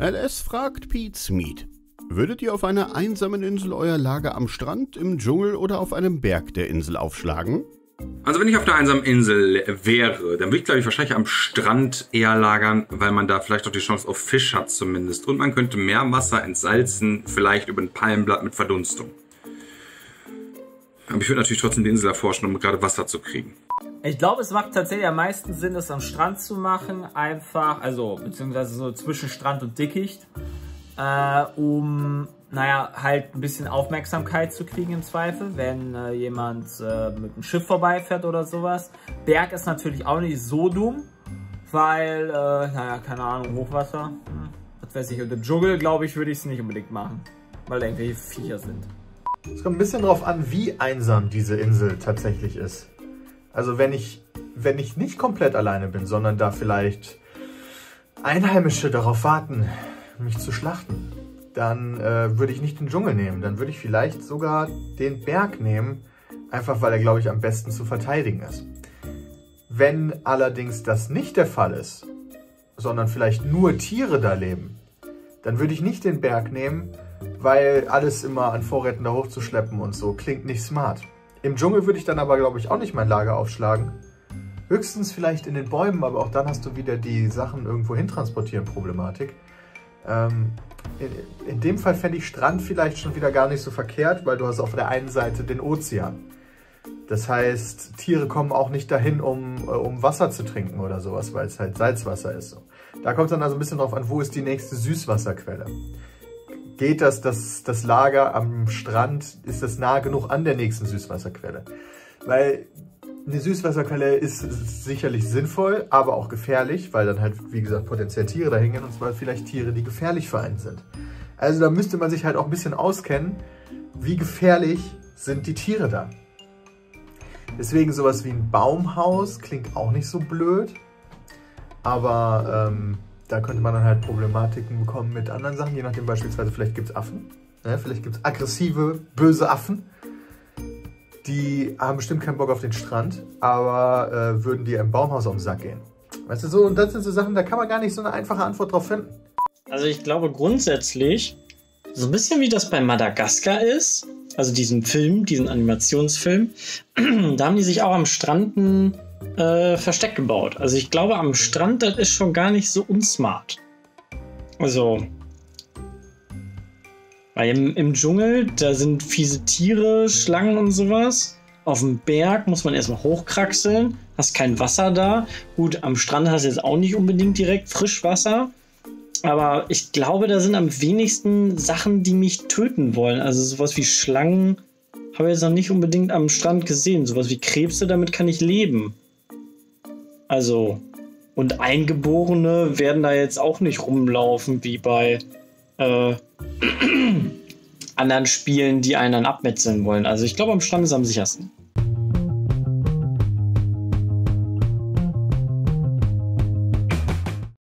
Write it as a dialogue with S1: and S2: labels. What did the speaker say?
S1: LS fragt Pete Smith. Würdet ihr auf einer einsamen Insel euer Lager am Strand, im Dschungel oder auf einem Berg der Insel aufschlagen?
S2: Also wenn ich auf einer einsamen Insel wäre, dann würde ich glaube ich wahrscheinlich am Strand eher lagern, weil man da vielleicht auch die Chance auf Fisch hat zumindest. Und man könnte Meerwasser entsalzen, vielleicht über ein Palmblatt mit Verdunstung. Aber ich würde natürlich trotzdem die Insel erforschen, um gerade Wasser zu kriegen.
S3: Ich glaube, es macht tatsächlich am meisten Sinn, das am Strand zu machen. Einfach, also beziehungsweise so zwischen Strand und Dickicht. Äh, um, naja, halt ein bisschen Aufmerksamkeit zu kriegen im Zweifel, wenn äh, jemand äh, mit einem Schiff vorbeifährt oder sowas. Berg ist natürlich auch nicht so dumm, weil, äh, naja, keine Ahnung, Hochwasser, hm, was weiß ich. Und im Dschungel, glaube ich, würde ich es nicht unbedingt machen, weil da irgendwelche Viecher sind.
S4: Es kommt ein bisschen darauf an, wie einsam diese Insel tatsächlich ist. Also wenn ich, wenn ich nicht komplett alleine bin, sondern da vielleicht Einheimische darauf warten, mich zu schlachten, dann äh, würde ich nicht den Dschungel nehmen. Dann würde ich vielleicht sogar den Berg nehmen, einfach weil er, glaube ich, am besten zu verteidigen ist. Wenn allerdings das nicht der Fall ist, sondern vielleicht nur Tiere da leben, dann würde ich nicht den Berg nehmen, weil alles immer an Vorräten da hochzuschleppen und so klingt nicht smart. Im Dschungel würde ich dann aber, glaube ich, auch nicht mein Lager aufschlagen. Höchstens vielleicht in den Bäumen, aber auch dann hast du wieder die Sachen irgendwo hintransportieren Problematik. Ähm, in, in, dem Fall fände ich Strand vielleicht schon wieder gar nicht so verkehrt, weil du hast auf der einen Seite den Ozean. Das heißt, Tiere kommen auch nicht dahin, um, äh, um Wasser zu trinken oder sowas, weil es halt Salzwasser ist. Da kommt es dann also ein bisschen drauf an, wo ist die nächste Süßwasserquelle geht das, das, das Lager am Strand, ist das nah genug an der nächsten Süßwasserquelle? Weil eine Süßwasserquelle ist, sicherlich sinnvoll, aber auch gefährlich, weil dann halt, wie gesagt, potenziell Tiere da hingehen und zwar vielleicht Tiere, die gefährlich für einen sind. Also da müsste man sich halt auch ein bisschen auskennen, wie gefährlich sind die Tiere da. Deswegen sowas wie ein Baumhaus klingt auch nicht so blöd, aber ähm, da könnte man dann halt Problematiken bekommen mit anderen Sachen, je nachdem beispielsweise, vielleicht gibt es Affen, ne? vielleicht gibt es aggressive, böse Affen, die haben bestimmt keinen Bock auf den Strand, aber äh, würden dir im Baumhaus auf den Sack gehen. Weißt du, so, und das sind so Sachen, da kann man gar nicht so eine einfache Antwort drauf finden.
S5: Also ich glaube grundsätzlich, so ein bisschen wie das bei Madagaskar ist, also diesem Film, diesen Animationsfilm, da haben die sich auch am Strand ein äh, Versteck gebaut. Also ich glaube, am Strand, das ist schon gar nicht so unsmart. Also, weil im, im Dschungel, da sind fiese Tiere, Schlangen und sowas. Auf dem Berg muss man erstmal hochkraxeln, hast kein Wasser da. Gut, am Strand hast du jetzt auch nicht unbedingt direkt Frischwasser. Aber ich glaube, da sind am wenigsten Sachen, die mich töten wollen. Also sowas wie Schlangen habe ich jetzt noch nicht unbedingt am Strand gesehen. Sowas wie Krebse, damit kann ich leben. Also, und Eingeborene werden da jetzt auch nicht rumlaufen wie bei äh, anderen Spielen, die einen dann abmetzeln wollen. Also ich glaube, am Strand ist am sichersten.